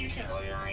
Computer online.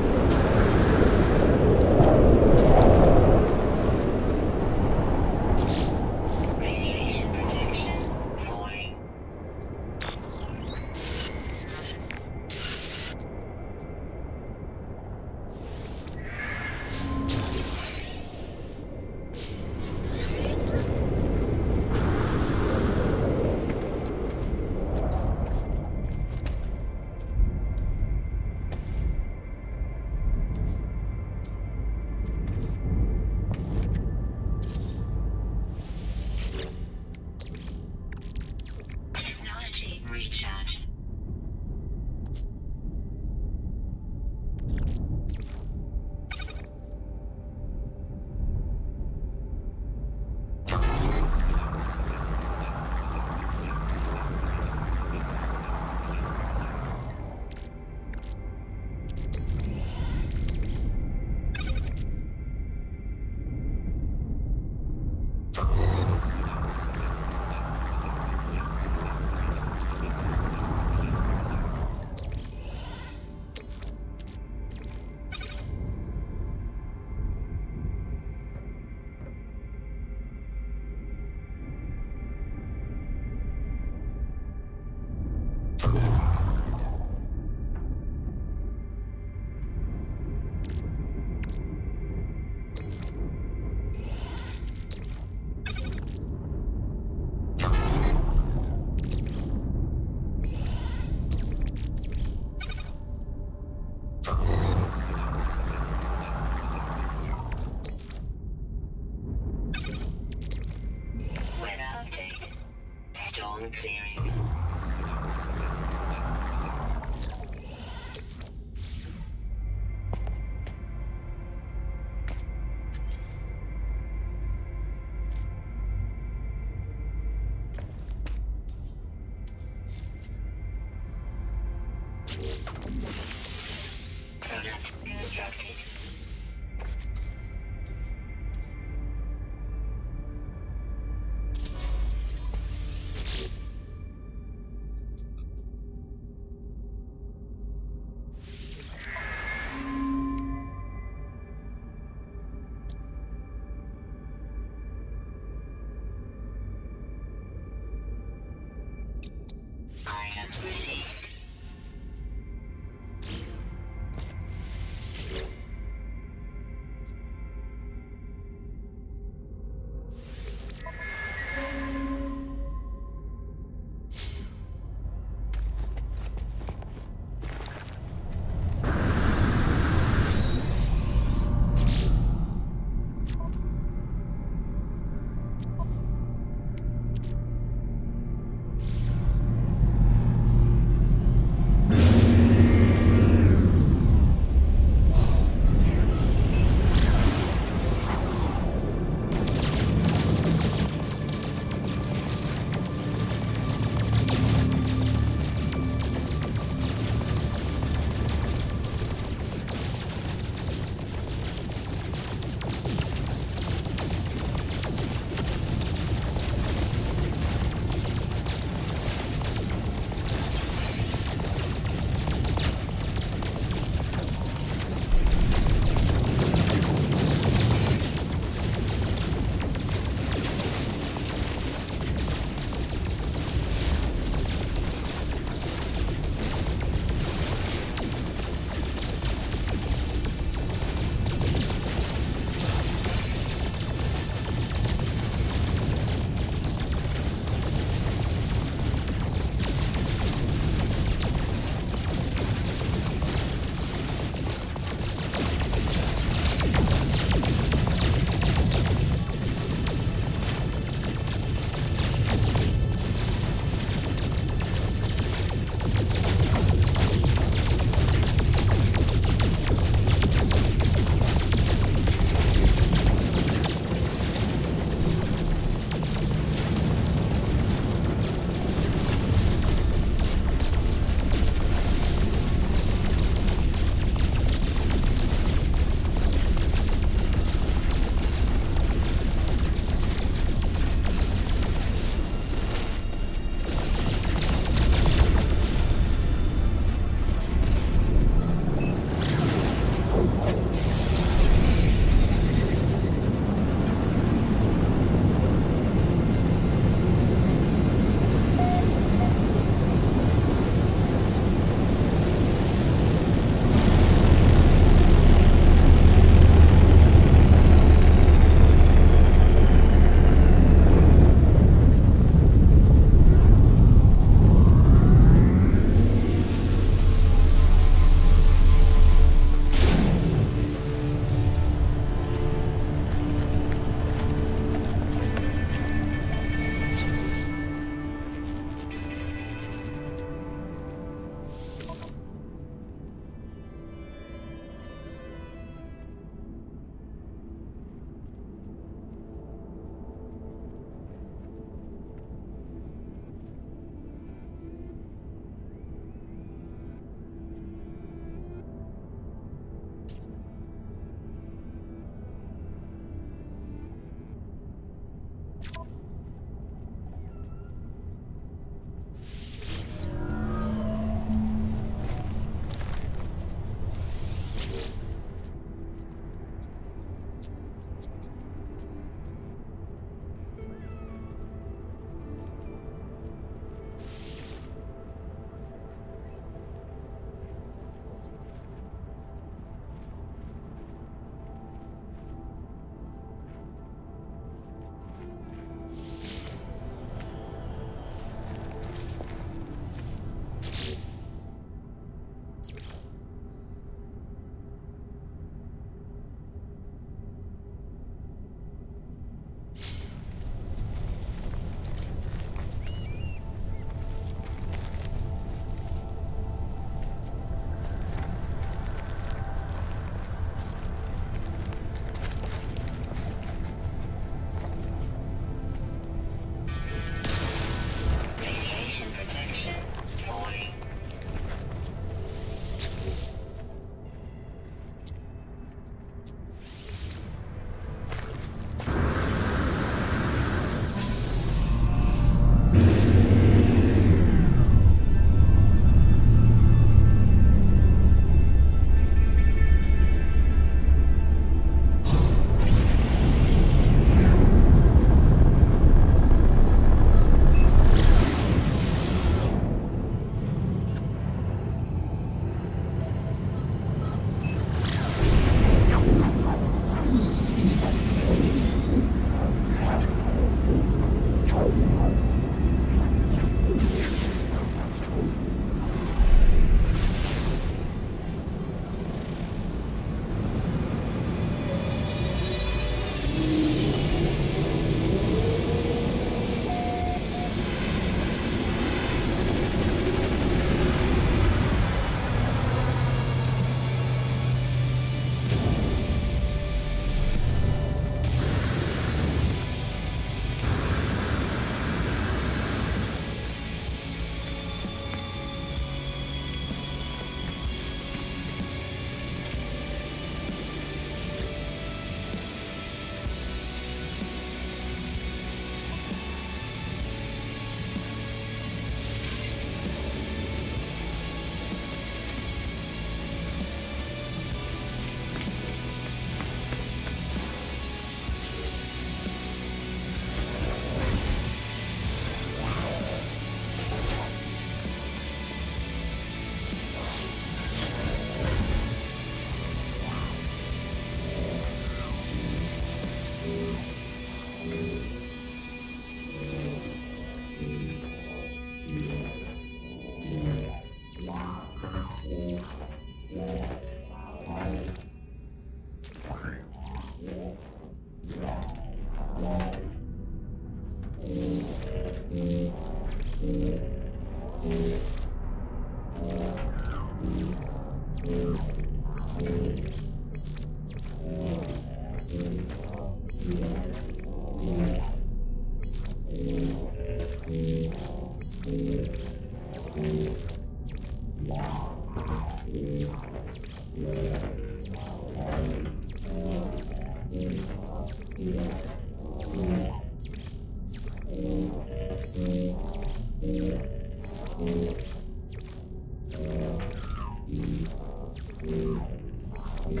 Thank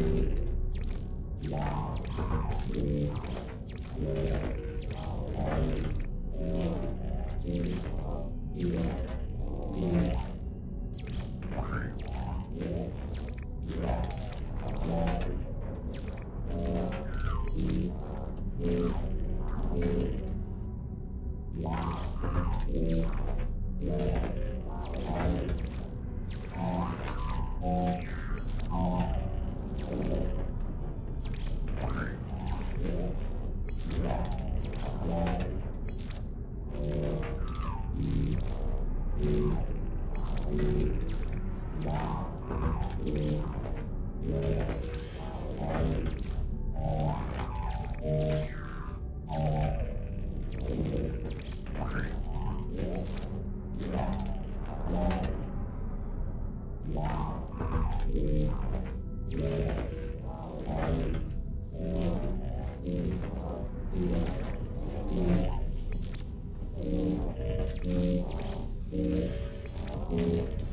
you. Thank you.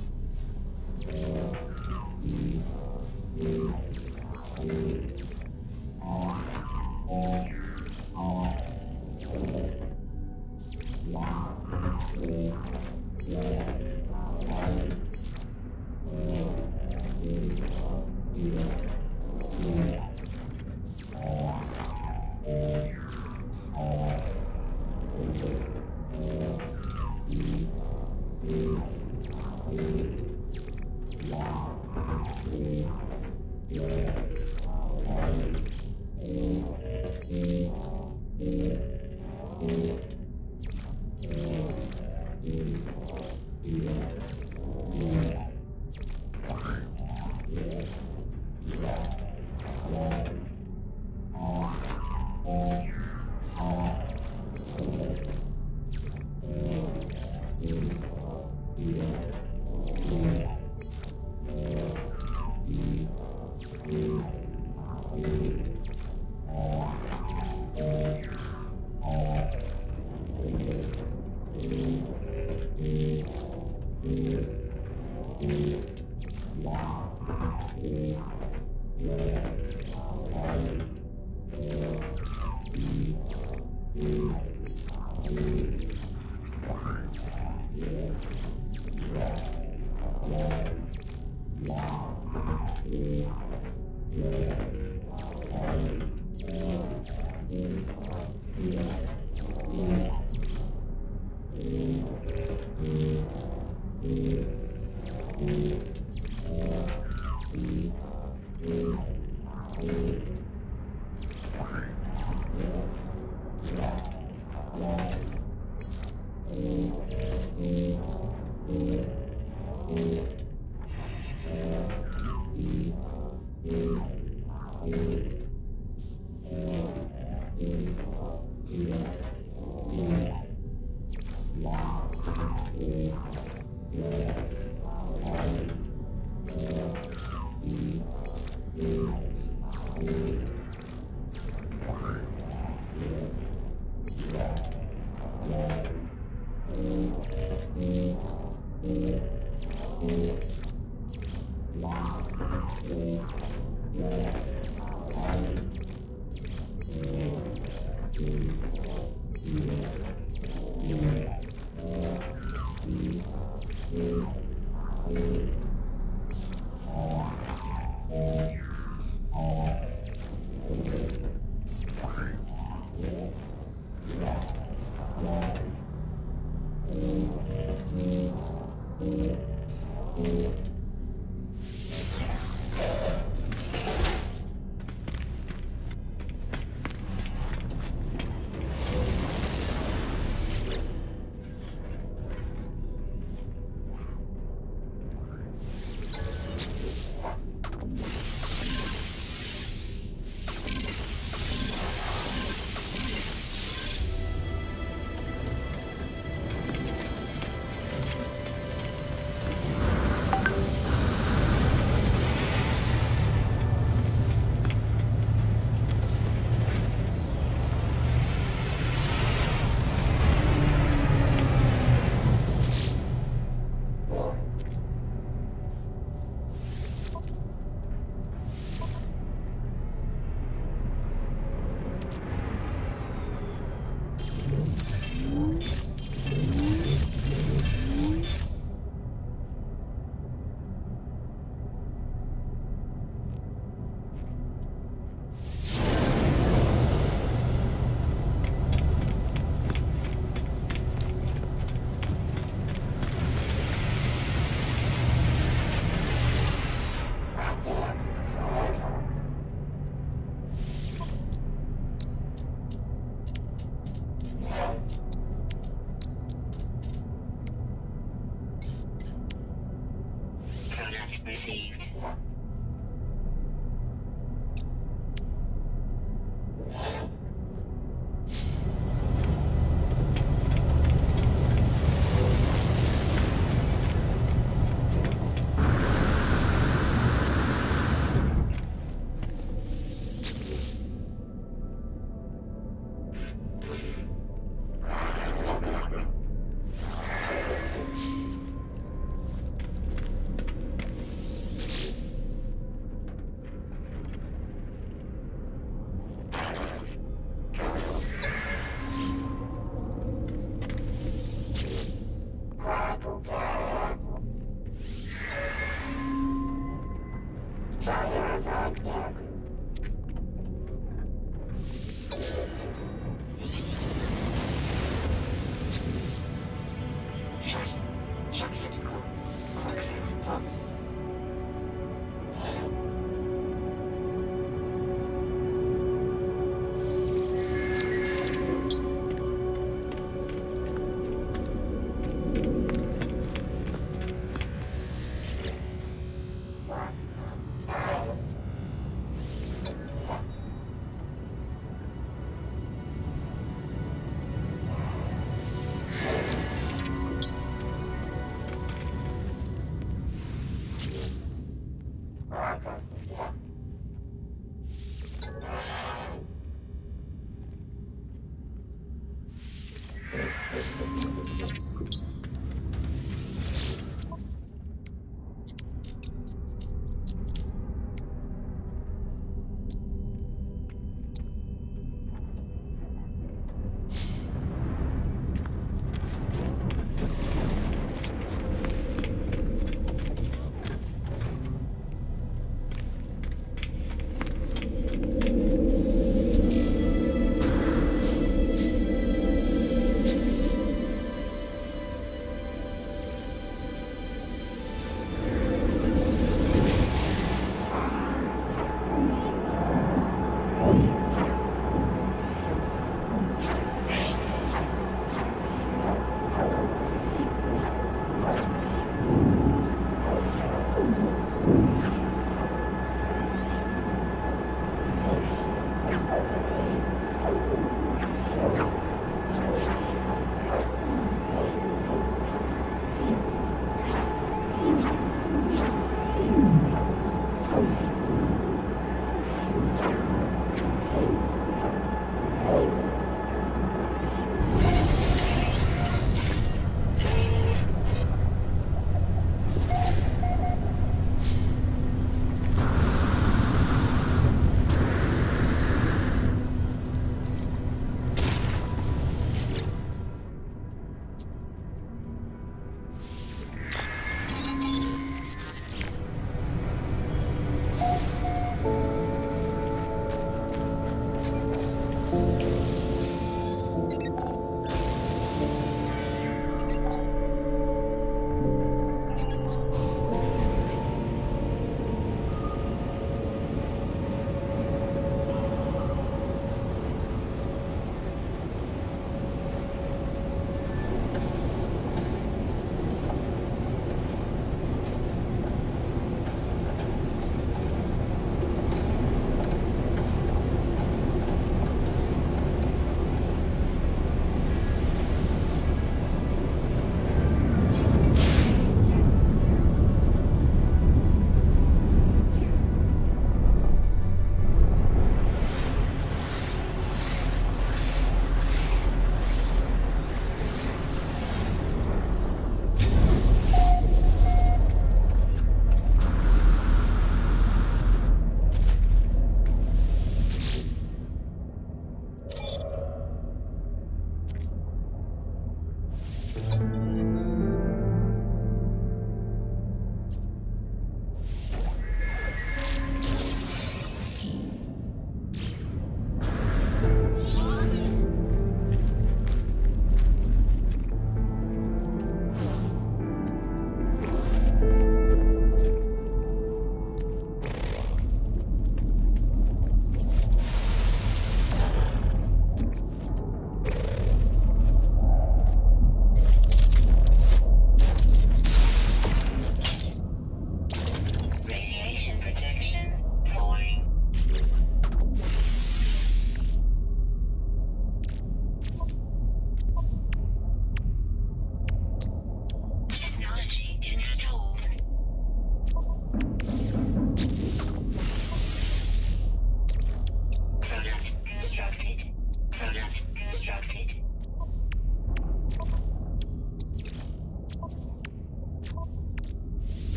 Received.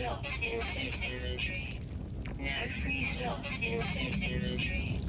Insert inventory. No free slots. in Insert inventory.